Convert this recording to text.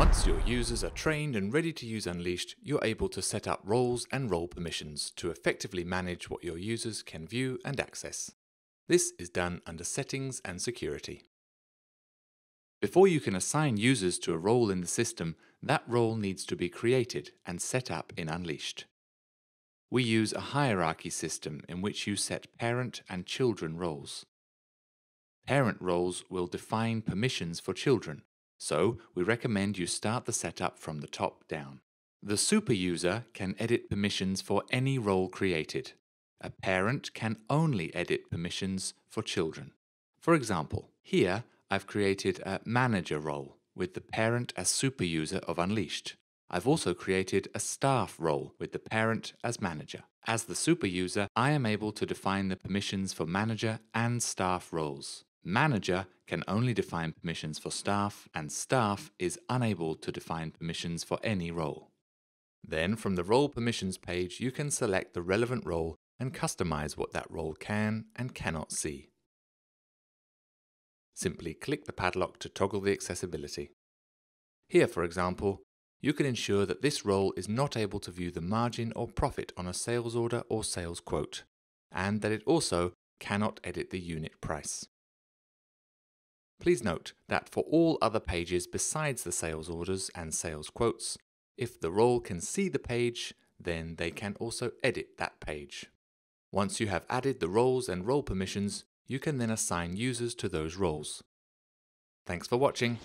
Once your users are trained and ready to use Unleashed, you're able to set up roles and role permissions to effectively manage what your users can view and access. This is done under Settings and Security. Before you can assign users to a role in the system, that role needs to be created and set up in Unleashed. We use a hierarchy system in which you set parent and children roles. Parent roles will define permissions for children, so we recommend you start the setup from the top down. The super user can edit permissions for any role created. A parent can only edit permissions for children. For example, here I've created a manager role with the parent as super user of Unleashed. I've also created a staff role with the parent as manager. As the super user, I am able to define the permissions for manager and staff roles. Manager can only define permissions for staff, and staff is unable to define permissions for any role. Then, from the Role Permissions page, you can select the relevant role and customize what that role can and cannot see. Simply click the padlock to toggle the accessibility. Here, for example, you can ensure that this role is not able to view the margin or profit on a sales order or sales quote, and that it also cannot edit the unit price. Please note that for all other pages besides the sales orders and sales quotes, if the role can see the page, then they can also edit that page. Once you have added the roles and role permissions, you can then assign users to those roles. Thanks for watching.